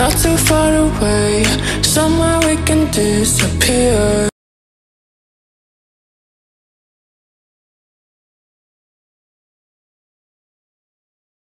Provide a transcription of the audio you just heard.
Not too far away. Somewhere we can disappear.